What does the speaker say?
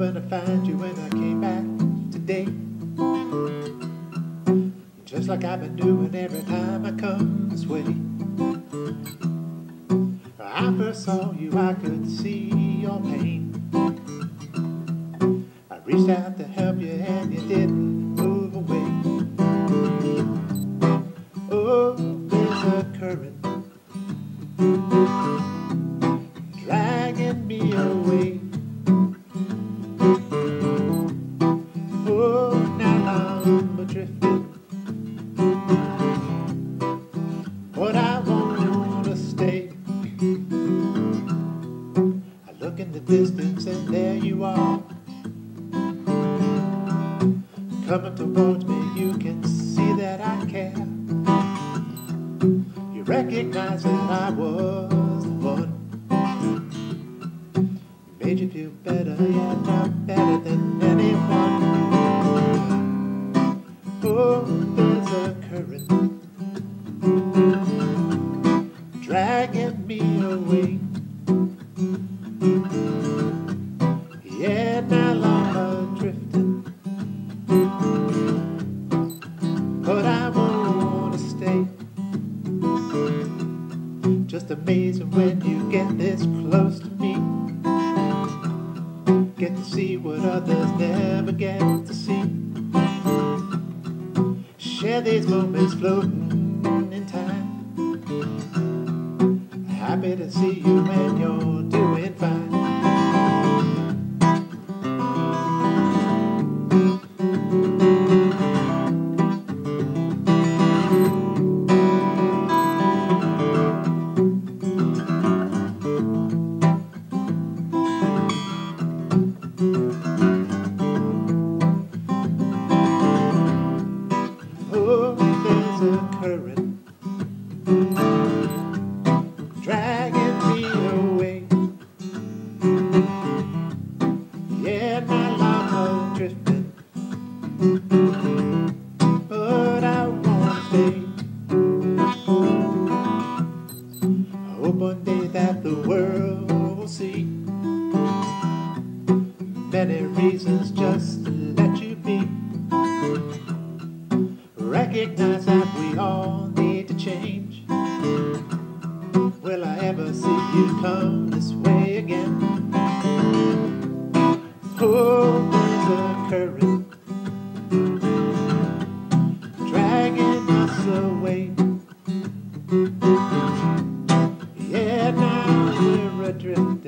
Hoping to find you when I came back today. Just like I've been doing every time I come this way. I first saw you, I could see your pain. I reached out to help you and you didn't move away. Oh, there's a current and there you are. Coming towards me, you can see that I care. You recognize that I was the one. Made you feel better, yeah, not better than anyone. Oh, amazing when you get this close to me. Get to see what others never get to see. Share these moments floating in time. Happy to see you when you're a current dragging me away. Yeah, my love drifting, but I wanna stay. I hope one day that the world will see many reasons just to let you be. Recognize Will I ever see you come this way again? Oh, there's a current dragging us away. Yeah, now we're can't